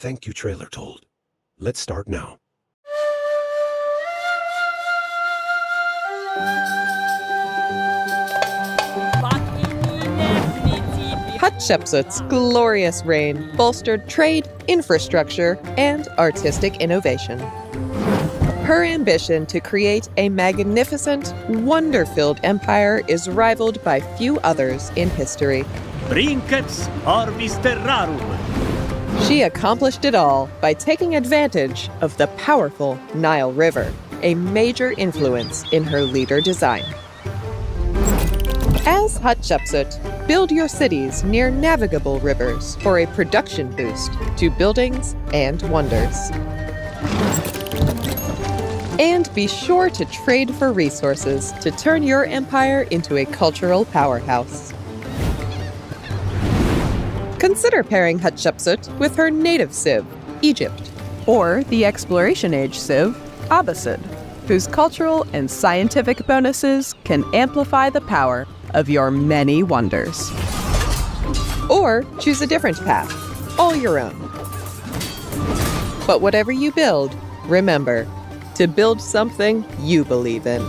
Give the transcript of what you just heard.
Thank you, Trailer Told. Let's start now. Hatshepsut's glorious reign bolstered trade, infrastructure, and artistic innovation. Her ambition to create a magnificent, wonder filled empire is rivaled by few others in history. Brinquets Orbis Terrarum. She accomplished it all by taking advantage of the powerful Nile River, a major influence in her leader design. As Hatshepsut, build your cities near navigable rivers for a production boost to buildings and wonders. And be sure to trade for resources to turn your empire into a cultural powerhouse. Consider pairing Hatshepsut with her native civ, Egypt, or the Exploration Age civ, Abbasid, whose cultural and scientific bonuses can amplify the power of your many wonders. Or choose a different path, all your own. But whatever you build, remember to build something you believe in.